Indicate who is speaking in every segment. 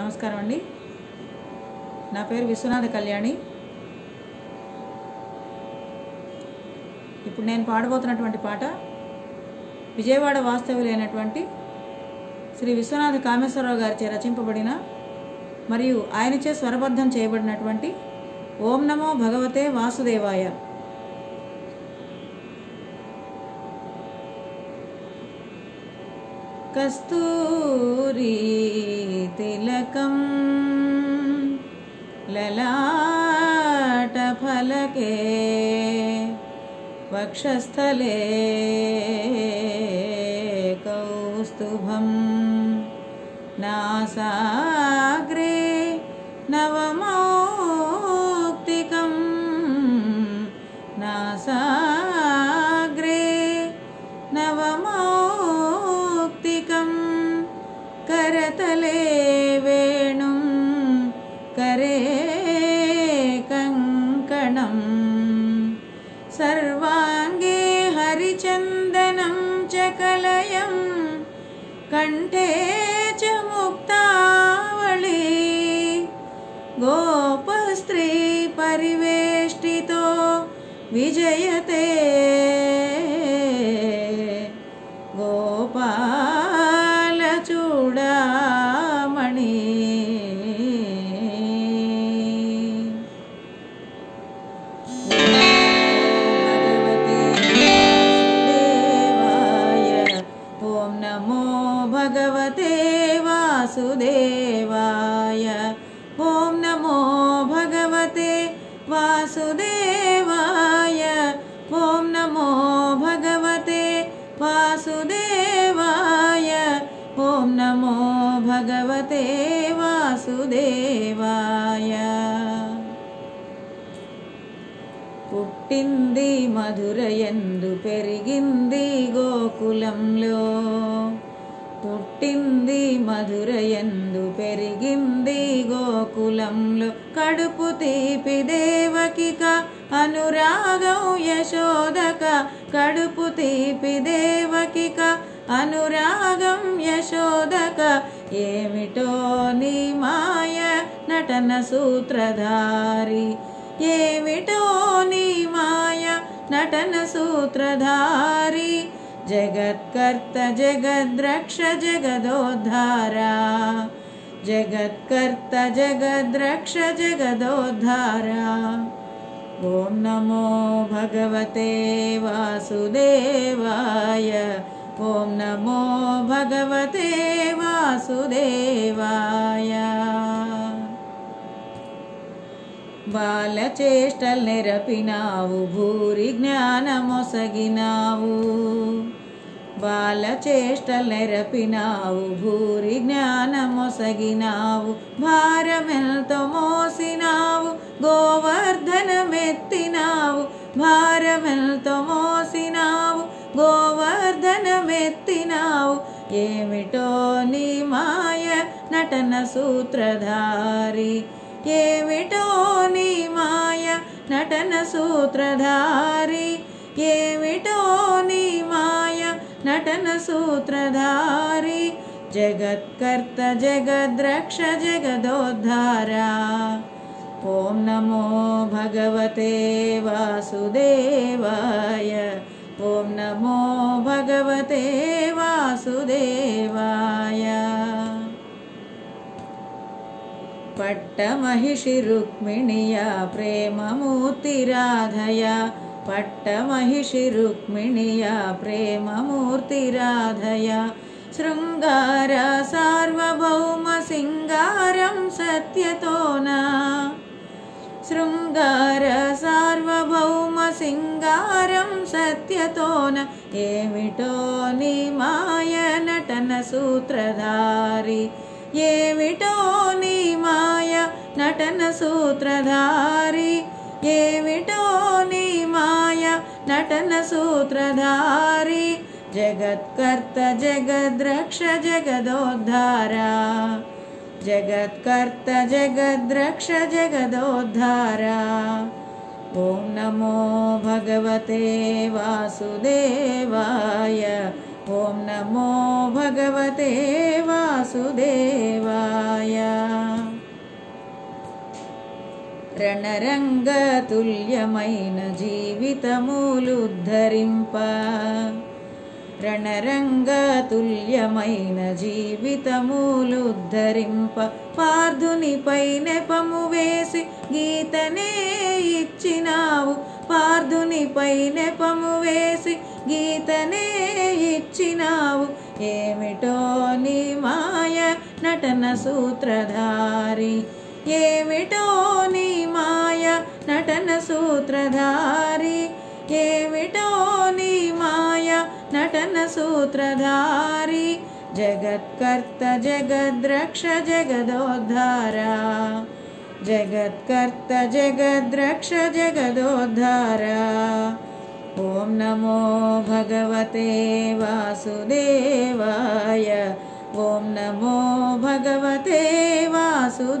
Speaker 1: నమస్కారం అండి. నా పేరు విశ్వనాథ కళ్యాణి. ఇప్పుడు నేను పాడబోతున్నటువంటి పాట విజయవాడ వాస్తవ్యులైనటువంటి శ్రీ విశ్వనాథ కామేశ్వరరావు గారిచే రచింపబడిన మరియు ఆయనచే స్వరబద్ధం చేయబడినటువంటి ఓం నమో భగవతే వాసుదేవాయ कस्तूरी तिलकं ललाटफलके वक्षस्थले विजयते। गोपालचूडामणि। ॐ नमो भगवते वासुदेवाय भगवते वासुदेवाय ॐ नमो भगवते वासुदेवाय పుట్టింది మధురయందు పెరిగింది గోకులంలో పుట్టింది మధురయందు పెరిగింది గోకులంలో. కడుపు తీపి దేవకిక అనురాగం యశోదక. కడుపు తీపి దేవకిక అనురాగం యశోదక. ఏమిటో నీ మాయ నటన సూత్రధారి. ఏమిటో నీ మాయ నటన సూత్రధారి. జగత్కర్త జగద్రక్ష జగదోద్ధారా జగత్కర్త జగద్రక్ష జగదోద్ధారా ఓం నమో భగవతే వాసుదేవాయ ఓం నమో భగవతే వాసుదేవాయ బాలచేష్టల్ నెరపినావు భూరి జ్ఞానమొసగినావు బాలచేష్టల్ నెరపినావు భూరి జ్ఞానమొసగినావు భారమెంతో మోసినావు గోవర్ధనమెత్తినావు భారమెంతో మోసినావు గోవర్ధనమెత్తినావు. ఏమిటో నీ మాయ నటన సూత్రధారి? ఏమిటో నీ మాయ నటన సూత్రధారి? ఏమిటో నీ మాయ नटनसूत्रधारी जगत्कर्त जगद्रक्ष जगदोद्धारा। ॐ नमो भगवते वासुदेवाय। ॐ नमो भगवते वासुदेवाय। पट्टमहिषि रुक्मिणीया प्रेममूर्तिराधया ప్రేమమూర్తిరాధయ పట్టమహిషి రుక్మిణియా ప్రేమమూర్తిరాధయ శృంగార సార్వభౌమ సింగారం సత్యతోనా శృంగార సార్వభౌమ సింగారం సత్యతోన ఏమిటో నీ మాయ నటన సూత్రధారి ఏమిటో నీ మాయ నటన సూత్రధారి ఏమిటో నీ य नटनसूत्रधारी जगत्कर्त जगद्रक्ष जगदोद्धारा। जगत्कर्त जगद्रक्ष जगदोद्धारा। ॐ नमो भगवते वासुदेवाय। ॐ नमो भगवते वासुदेवाय। రణరంగతుల్యమైన జీవితములుద్ధరింప. రణరంగతుల్యమైన జీవితములుద్ధరింప. పార్థునిపై నెపము వేసి గీతనే ఇచ్చినావు. పార్థునిపై నెపము వేసి గీతనే ఇచ్చినావు. ఏమిటో నీ మాయ నటన సూత్రధారి. ఏమిటో नटनसूत्रधारी हे मिटो निमाय नटनसूत्रधारी जगत्कर्त जगद्रक्ष जगदोद्धारा जगत्कर्त जगद्रक्ष जगदोद्धारा। ॐ नमो भगवते वासुदेवाय ॐ नमो भगवते वासुदेवाय।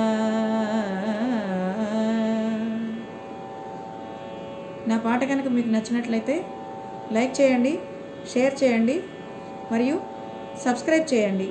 Speaker 1: నా పాట కనుక మీకు నచ్చినట్లయితే లైక్ చేయండి షేర్ చేయండి మరియు సబ్స్క్రైబ్ చేయండి.